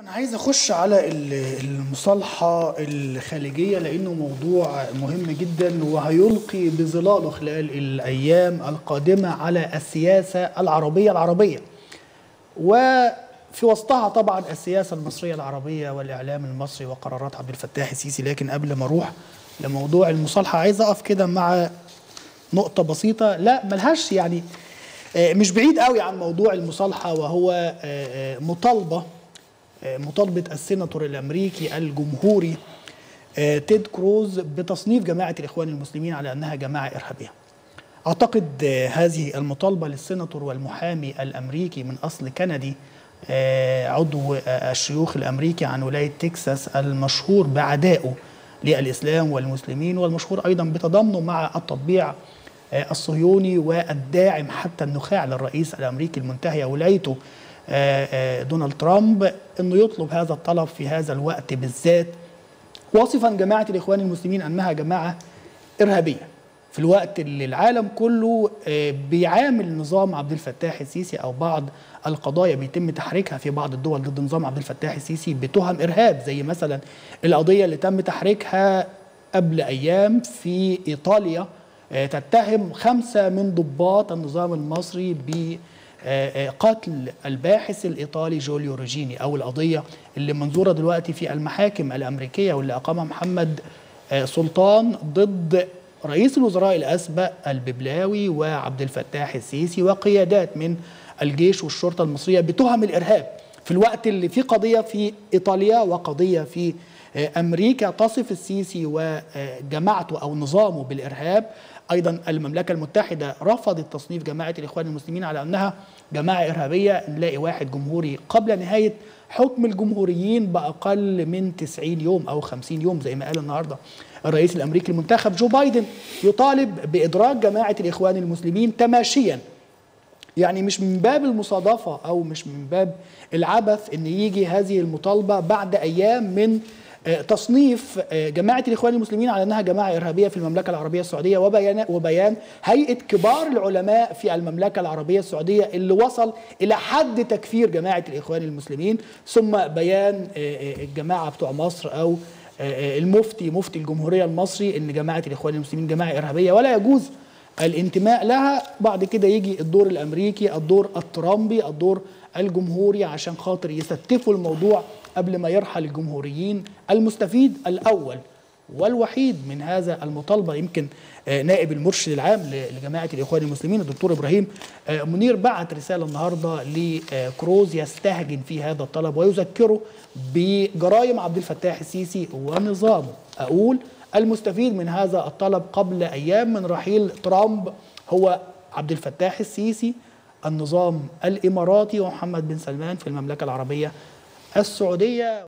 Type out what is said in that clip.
أنا عايز أخش على ال- المصالحة الخارجية لأنه موضوع مهم جدا وهيلقي بظلاله خلال الأيام القادمة على السياسة العربية العربية. وفي وسطها طبعا السياسة المصرية العربية والإعلام المصري وقرارات عبد الفتاح السيسي. لكن قبل ما أروح لموضوع المصالحة عايز أقف كده مع نقطة بسيطة. لا ملهاش يعني آه، مش بعيد قوي عن موضوع المصالحة وهو آه، آه، مطالبة مطالبة السيناتور الأمريكي الجمهوري آه، تيد كروز بتصنيف جماعة الإخوان المسلمين على أنها جماعة إرهابية. أعتقد آه، هذه المطالبة للسيناتور والمحامي الأمريكي من أصل كندي آه، عضو الشيوخ الأمريكي عن ولاية تكساس المشهور بعدائه للإسلام والمسلمين والمشهور أيضا بتضامنه مع التطبيع الصهيوني والداعم حتى النخاع للرئيس الأمريكي المنتهي ولايته. دونالد ترامب أنه يطلب هذا الطلب في هذا الوقت بالذات. واصفا جماعة الإخوان المسلمين أنها جماعة إرهابية. في الوقت اللي العالم كله آه، بيعامل نظام عبد الفتاح السيسي أو بعض القضايا بيتم تحريكها في بعض الدول ضد نظام عبد الفتاح السيسي بتهم إرهاب زي مثلا القضية اللي تم تحريكها قبل أيام في إيطاليا. آه، تتهم خمسة من ضباط النظام المصري ب آه، آه، قتل الباحث الإيطالي جوليو روجيني أو القضية اللي منظورة دلوقتي في المحاكم الأمريكية واللي أقامها محمد آه، سلطان ضد رئيس الوزراء الأسبق الببلاوي وعبد الفتاح السيسي وقيادات من الجيش والشرطة المصرية بتهم الإرهاب في الوقت اللي في قضية في إيطاليا وقضية في آه، أمريكا تصف السيسي وجماعته أو نظامه بالإرهاب. أيضا المملكة المتحدة رفضت تصنيف جماعة الإخوان المسلمين على أنها جماعة إرهابية. نلاقي واحد جمهوري قبل نهاية حكم الجمهوريين بأقل من 90 يوم أو 50 يوم زي ما قال النهارده الرئيس الأمريكي المنتخب جو بايدن يطالب بإدراك جماعة الإخوان المسلمين تماشيا. يعني مش من باب المصادفة أو مش من باب العبث أن يجي هذه المطالبة بعد أيام من تصنيف آه، جماعة الإخوان المسلمين على أنها جماعة إرهابية في المملكة العربية السعودية وبيان وبيان هيئة كبار العلماء في المملكة العربية السعودية اللي وصل إلى حد تكفير جماعة الإخوان المسلمين. ثم بيان آه، آه، الجماعة بتوع مصر أو آه، آه، المفتي مفتي الجمهورية المصري أن جماعة الإخوان المسلمين جماعة إرهابية. ولا يجوز الانتماء لها. بعد كده يجي الدور الأمريكي الدور الترامبي الدور الجمهوري عشان خاطر يستفوا الموضوع قبل ما يرحل الجمهوريين المستفيد الأول والوحيد من هذا المطالبة يمكن آه، نائب المرشد العام لجماعة الإخوان المسلمين الدكتور إبراهيم آه، منير بعت رسالة النهارده لكروز يستهجن في هذا الطلب ويذكره بجرائم عبد الفتاح السيسي ونظامه أقول المستفيد من هذا الطلب قبل أيام من رحيل ترامب هو عبد الفتاح السيسي النظام الإماراتي ومحمد بن سلمان في المملكة العربية السعودية